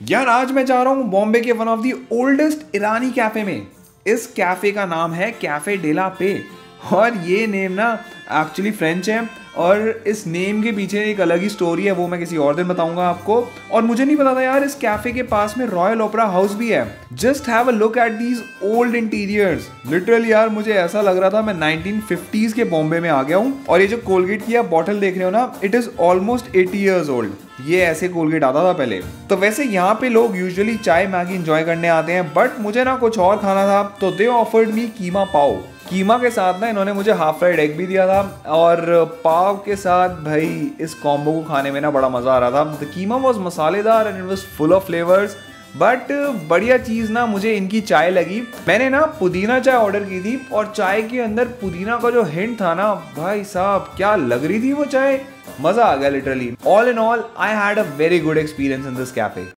यार, आज मैं जा रहा हूँ बॉम्बे के one of the oldest Irani cafe में। इस कैफ़े का नाम है कैफ़े डेला पे और ये नेम ना एक्चुअली फ्रेंच है, और इस नेम के पीछे एक अलग ही स्टोरी है, वो मैं किसी और दिन बताऊँगा आपको। और मुझे नहीं पता था यार, इस कैफ़े के पास में रॉयल ओपरा हाउस भी है। Just have a look at these old interiors literally यार, मुझे ऐसा लग रहा था मैं 1950s के बॉम्बे में आ गया हूँ। और ये जो कोलगेट की आप बॉटल देख रहे हो ना it is almost 80 years old ये ऐसे कोलगेट आता था पहले। तो वैसे यहाँ पे लोग यूजुअली चाय मैगी इंजॉय करने आते हैं बट मुझे ना कुछ और खाना था तो दे ऑफर्ड मी कीमा पाओ कीमा के साथ ना इन्होंने मुझे हाफ़ फ्राइड एग भी दिया था, और पाव के साथ भाई इस कॉम्बो को खाने में ना बड़ा मज़ा आ रहा था। द कीमा वॉज़ मसालेदार and it was full of flavours but बढ़िया चीज़ ना मुझे इनकी चाय लगी। मैंने ना पुदीना चाय ऑर्डर की थी और चाय के अंदर पुदीना का जो हिंट था ना, भाई साहब, क्या लग रही थी वो चाय? मज़ा आ गया literally all in all I had a very good experience in this cafe